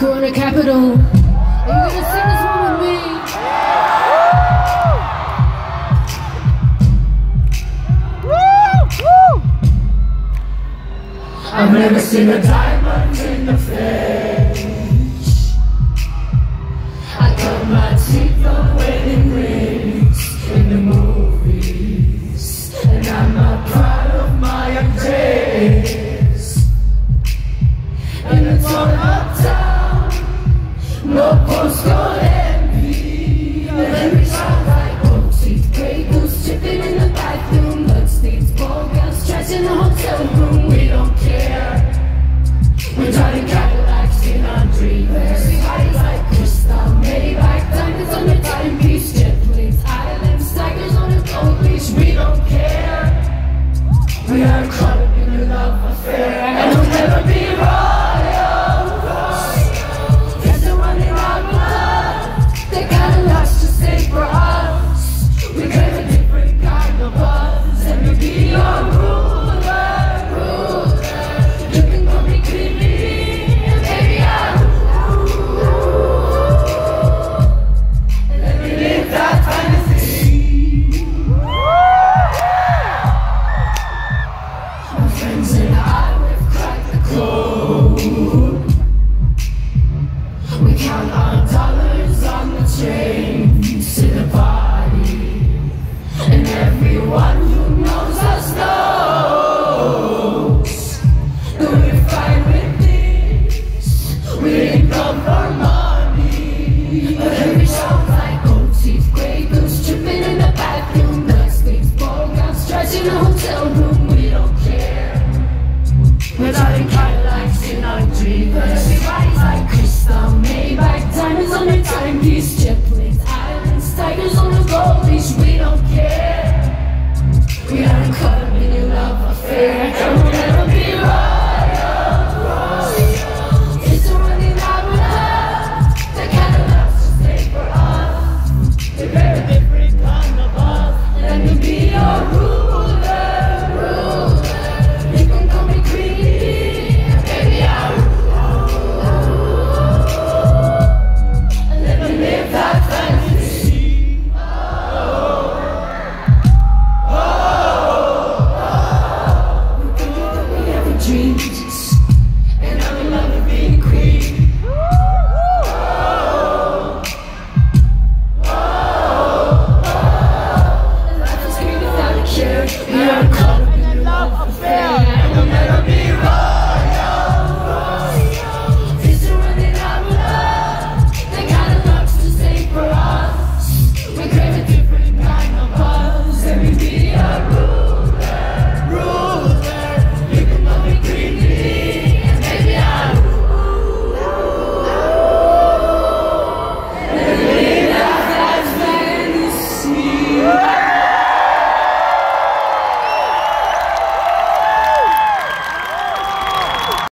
Michael Capital. Are you gonna sing this one with me? I've never seen a diamond in the face. Polska Yeah.